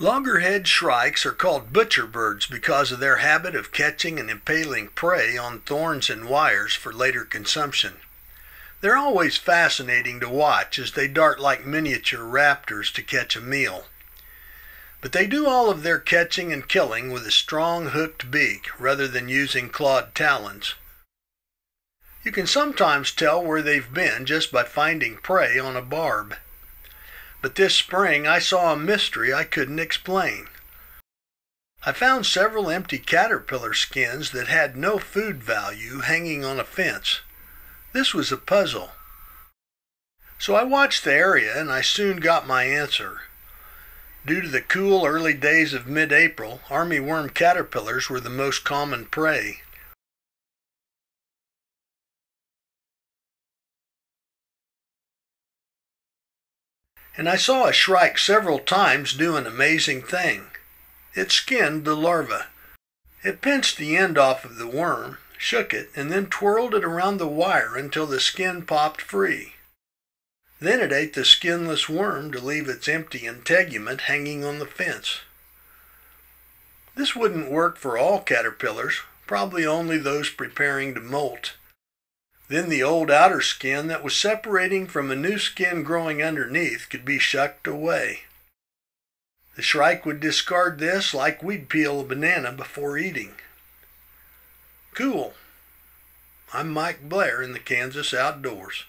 Loggerhead shrikes are called butcher birds because of their habit of catching and impaling prey on thorns and wires for later consumption. They're always fascinating to watch as they dart like miniature raptors to catch a meal. But they do all of their catching and killing with a strong hooked beak rather than using clawed talons. You can sometimes tell where they've been just by finding prey on a barb. But this spring I saw a mystery I couldn't explain. I found several empty caterpillar skins that had no food value hanging on a fence. This was a puzzle. So I watched the area and I soon got my answer. Due to the cool early days of mid-April, armyworm caterpillars were the most common prey. And I saw a shrike several times do an amazing thing. It skinned the larva. It pinched the end off of the worm, shook it, and then twirled it around the wire until the skin popped free. Then it ate the skinless worm to leave its empty integument hanging on the fence. This wouldn't work for all caterpillars, probably only those preparing to molt. Then the old outer skin that was separating from a new skin growing underneath could be shucked away. The shrike would discard this like we'd peel a banana before eating. Cool. I'm Mike Blair in the Kansas Outdoors.